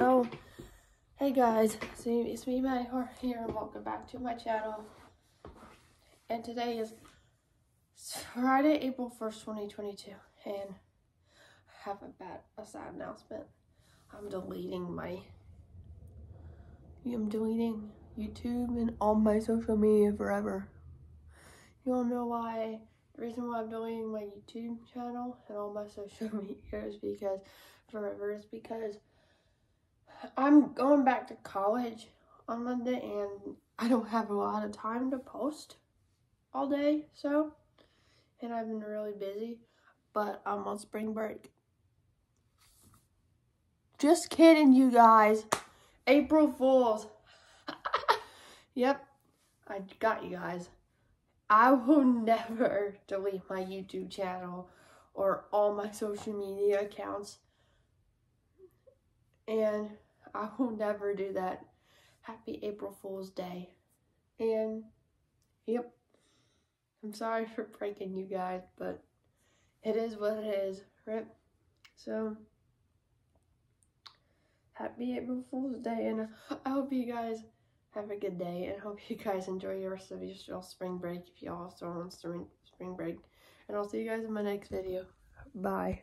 Oh, hey guys, so it's me, Maddie Hart here, and welcome back to my channel. And today is Friday, April 1st, 2022, and I have a bad, a sad announcement. I'm deleting my, I'm deleting YouTube and all my social media forever. You don't know why, the reason why I'm deleting my YouTube channel and all my social media is because, forever, is because I'm going back to college on Monday and I don't have a lot of time to post all day, so, and I've been really busy, but I'm on spring break. Just kidding, you guys. April Fools. yep, I got you guys. I will never delete my YouTube channel or all my social media accounts. And I will never do that. Happy April Fool's Day. And, yep, I'm sorry for pranking you guys, but it is what it is, right? So, happy April Fool's Day, and I hope you guys have a good day, and hope you guys enjoy your rest of your spring break if y'all still on spring, spring break. And I'll see you guys in my next video. Bye.